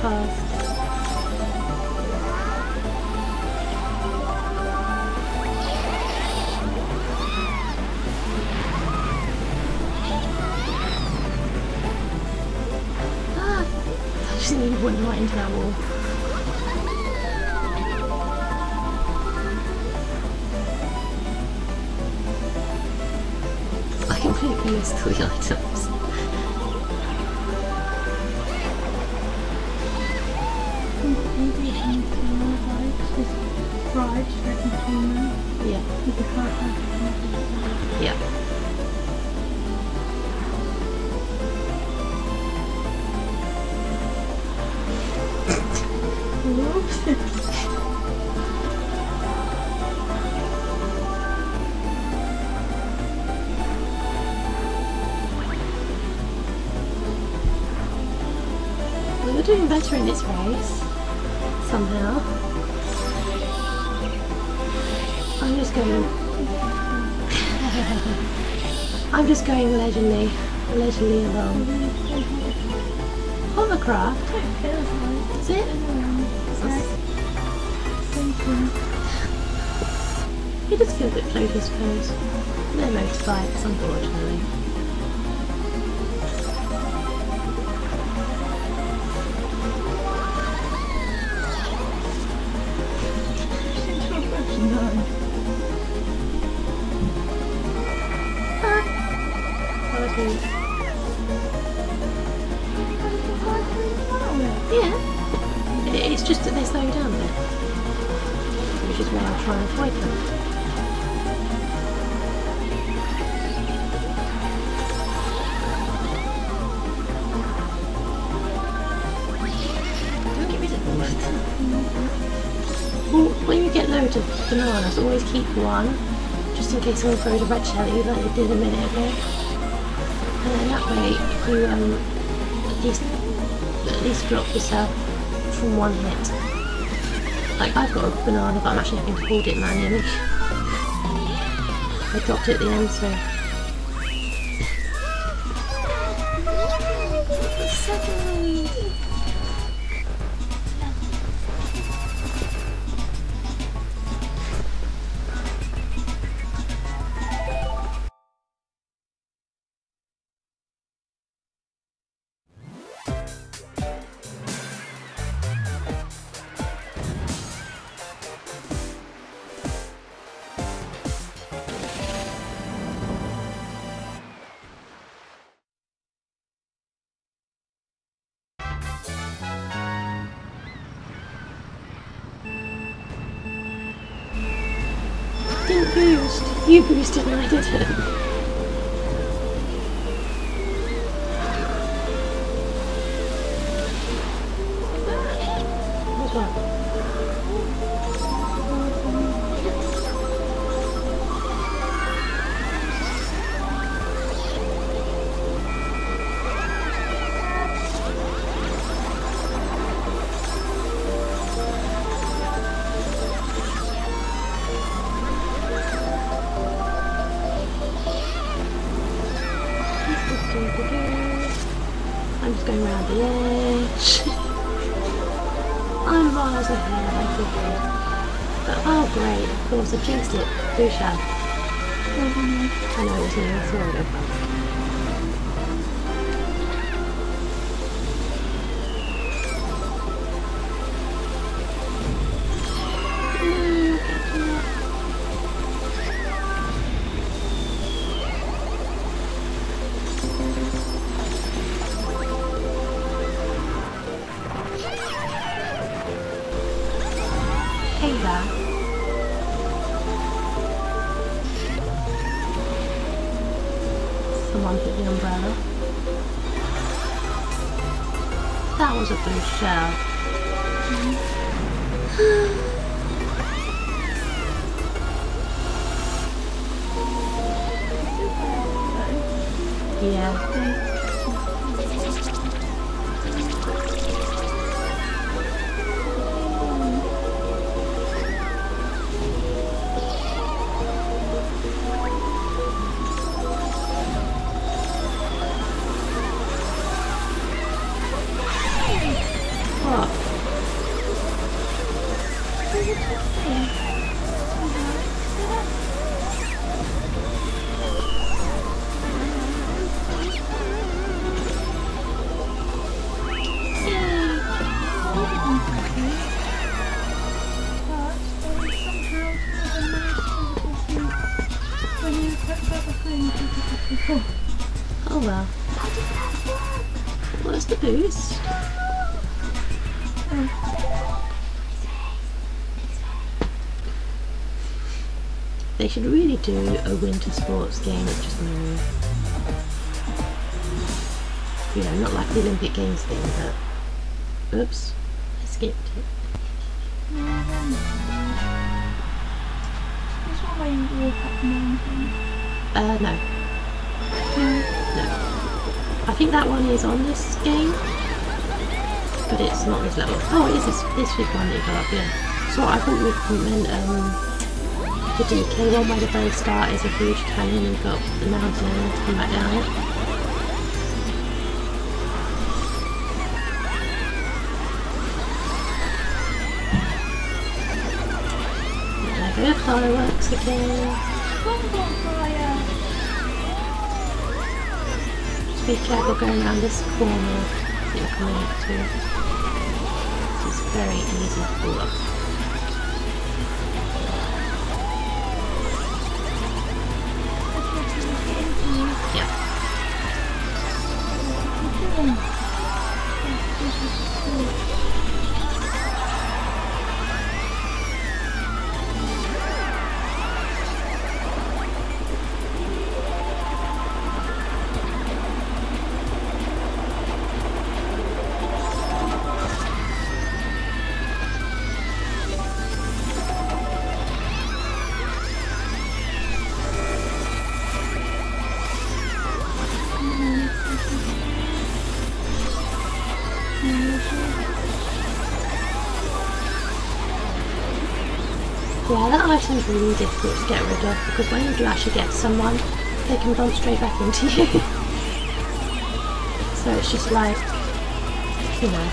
past. I just need one right into that wall. I completely missed the items. fried. Yeah. With the Yeah. We're doing better in this race. I'm just going. I'm just going leisurely, leisurely along. Hovercraft? Is it? Like station. It does feel a bit floaty, I suppose. No motorbikes, unfortunately. Yeah. It's just that they slow down bit. Which is why I try and avoid them. You loads of bananas, always keep one, just in case someone throws a red jelly like they did a minute ago. And then that way you um at least at least yourself from one hit. Like I've got a banana but I'm actually having to hold it manually. I dropped it at the end so You boosted and I did it. suggest it. Do shall? I know his name. It's not The Someone with the umbrella. That was a big shower. Mm -hmm. Yeah. Oh well. What's the boost? They should really do a winter sports game at just Maru. You know, not like the Olympic Games thing, but. Oops, I skipped it. Uh, no. No. I think that one is on this game, but it's not this level. Oh, it is this, this big one that you got up, yeah. So I thought we meant um, the DK one where the very start is a huge canyon and go up the mountain and come back down. Fireworks again. Be careful going around this corner that you're coming up to. It's very easy to fall. Yeah. Item's really difficult to get rid of because when you do actually get someone, they can bump straight back into you. so it's just like, you know.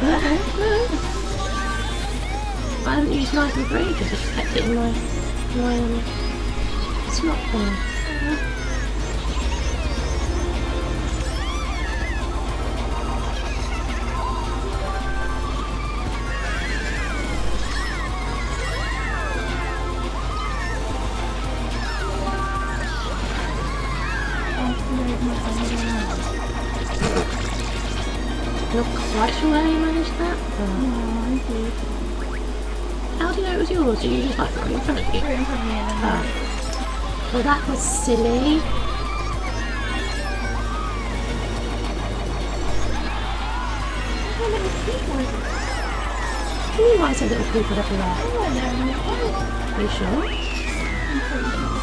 I haven't used knife and for ages, I kept it in my, my um, slot there. Not quite sure how you managed that, but how do you know it was yours? Did you just like throw it in front of you? Ah. Well, that was silly. You why is there little people everywhere? Are you sure?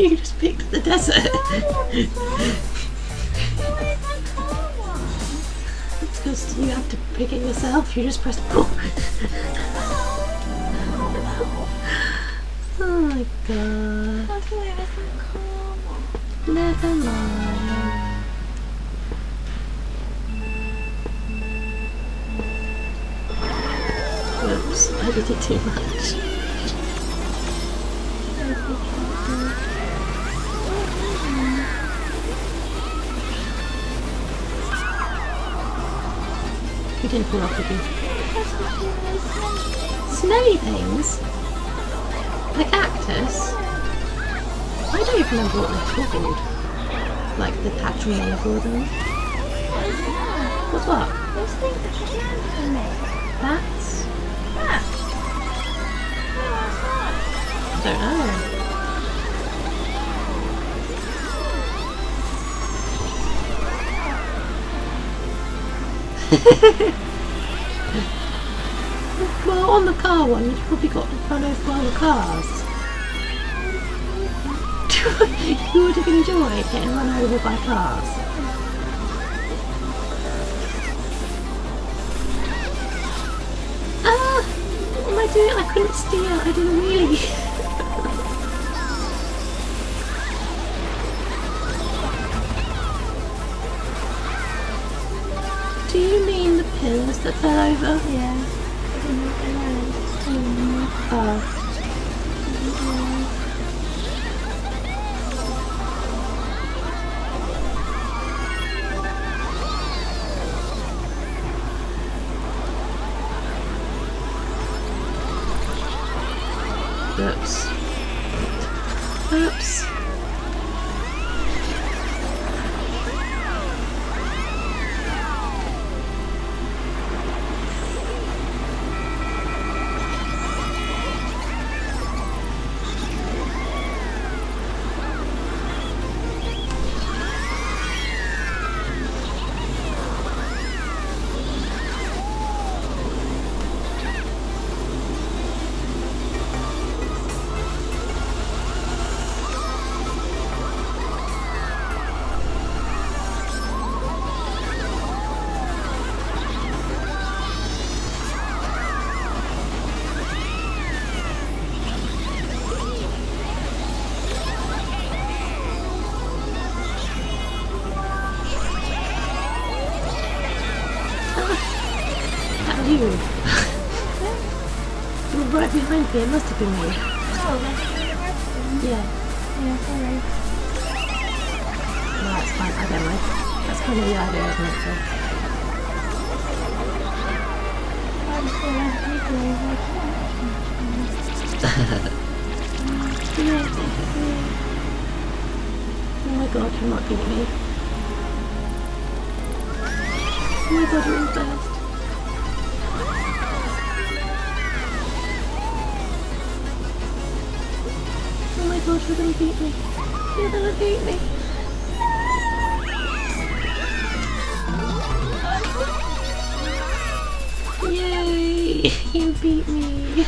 you just picked the desert. it's because you have to pick it yourself. You just press. oh my god. Never mind. Oops, I did it too much. You didn't fall off, did you? Smelly things? Like cactus? I don't even remember what they're called. Like the name for them. What's what? Those things that you can for me. Bats? That. No, I don't know. well, on the car one, you probably got run over by the cars. you would have enjoyed getting run over by cars. Ah! What am I doing? I couldn't steer. I did a wheelie. That fell over? Yeah. I didn't realise. Oh. Oops. Oops. You. you were right behind me. It must have been me. Oh, that's Yeah. Yeah, sorry. No, that's fine. I don't mind. That's kind of the idea, isn't it? So. I'm still on people. Yeah. Oh my god, you're not beating me. Oh my god, you're in first. you're gonna beat me. You're gonna beat me. Yay! You beat me.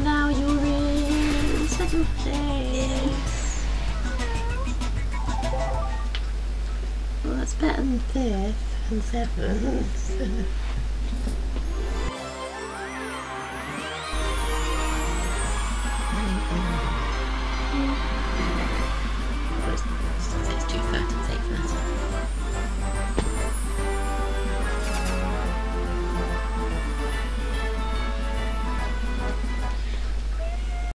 Now you're in second place. Well, that's better than fifth and seventh.